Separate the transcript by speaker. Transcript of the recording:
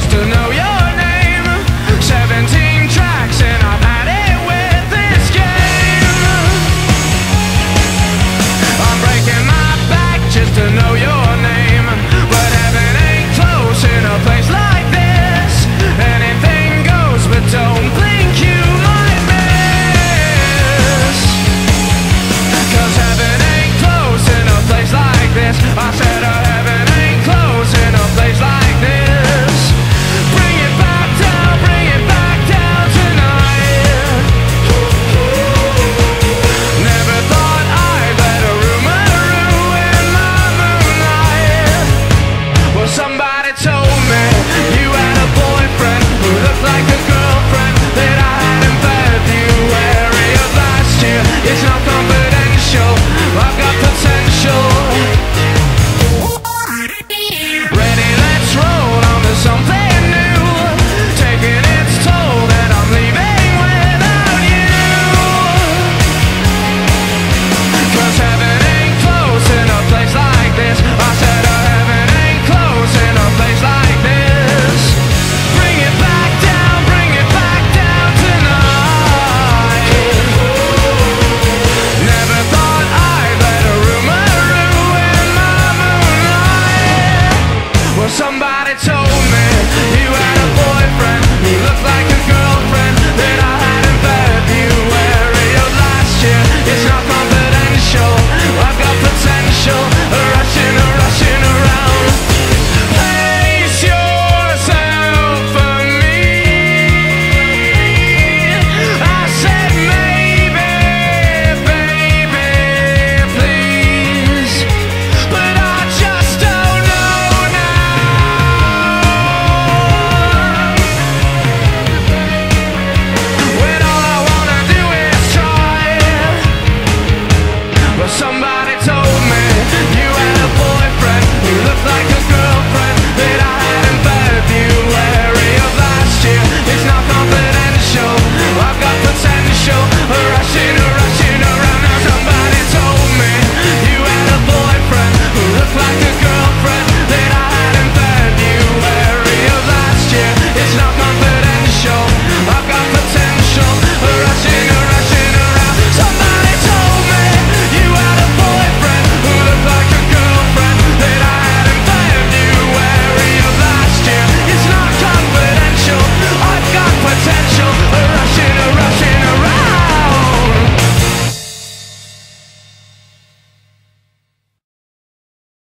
Speaker 1: just to know confidential. I've got potential.